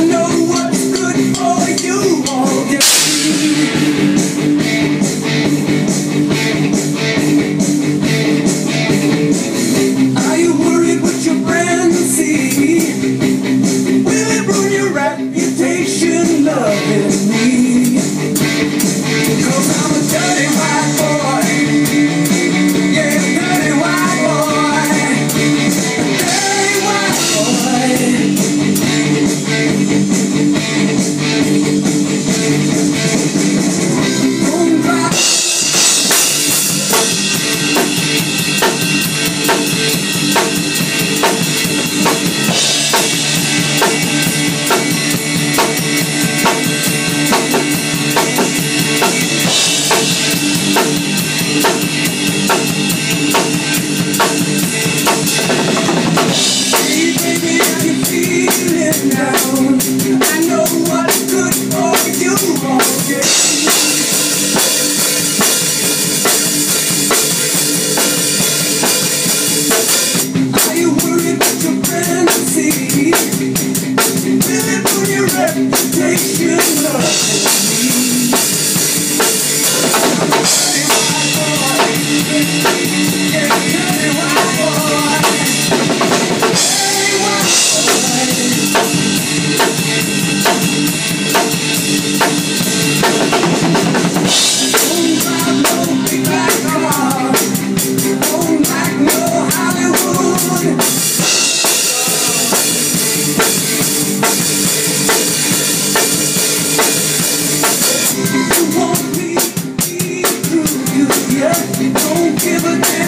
I know give a damn.